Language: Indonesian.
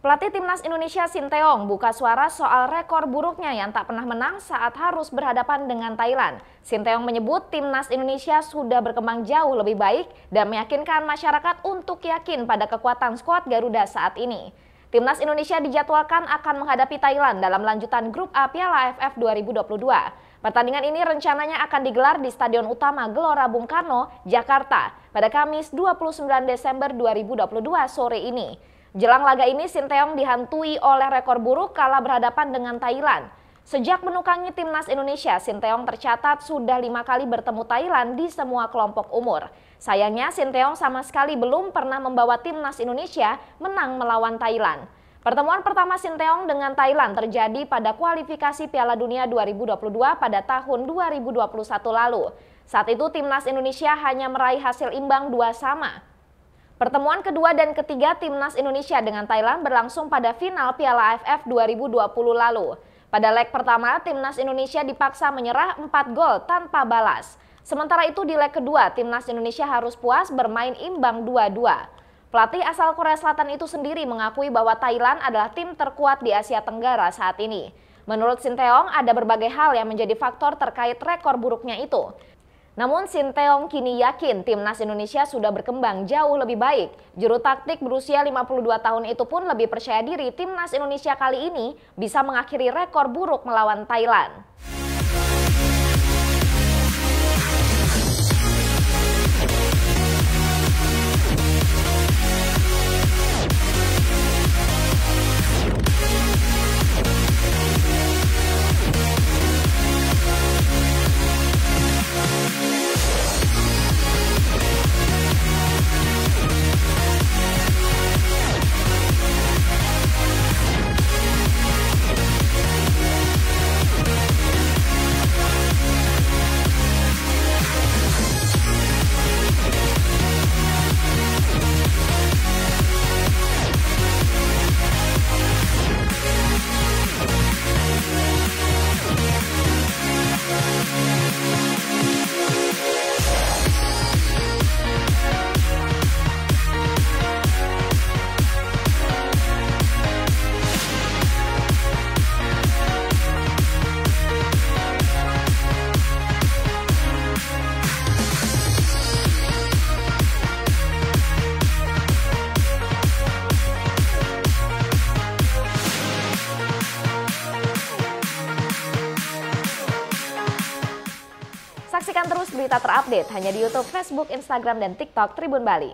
Pelatih Timnas Indonesia Sinteyong buka suara soal rekor buruknya yang tak pernah menang saat harus berhadapan dengan Thailand. Sinteyong menyebut Timnas Indonesia sudah berkembang jauh lebih baik dan meyakinkan masyarakat untuk yakin pada kekuatan skuad Garuda saat ini. Timnas Indonesia dijadwalkan akan menghadapi Thailand dalam lanjutan grup A Piala AFF 2022. Pertandingan ini rencananya akan digelar di Stadion Utama Gelora Bung Karno, Jakarta pada Kamis 29 Desember 2022 sore ini. Jelang laga ini, Sinteyong dihantui oleh rekor buruk kala berhadapan dengan Thailand. Sejak menukangi timnas Indonesia, Sinteyong tercatat sudah lima kali bertemu Thailand di semua kelompok umur. Sayangnya, Sinteyong sama sekali belum pernah membawa timnas Indonesia menang melawan Thailand. Pertemuan pertama Sinteyong dengan Thailand terjadi pada kualifikasi Piala Dunia 2022 pada tahun 2021 lalu. Saat itu timnas Indonesia hanya meraih hasil imbang dua sama. Pertemuan kedua dan ketiga timnas Indonesia dengan Thailand berlangsung pada final Piala AFF 2020 lalu. Pada leg pertama, timnas Indonesia dipaksa menyerah 4 gol tanpa balas. Sementara itu di leg kedua, timnas Indonesia harus puas bermain imbang 2-2. Pelatih asal Korea Selatan itu sendiri mengakui bahwa Thailand adalah tim terkuat di Asia Tenggara saat ini. Menurut Sinteyong, ada berbagai hal yang menjadi faktor terkait rekor buruknya itu. Namun Sinteyong kini yakin timnas Indonesia sudah berkembang jauh lebih baik. Juru taktik berusia 52 tahun itu pun lebih percaya diri timnas Indonesia kali ini bisa mengakhiri rekor buruk melawan Thailand. Saksikan terus berita terupdate hanya di YouTube, Facebook, Instagram, dan TikTok Tribun Bali.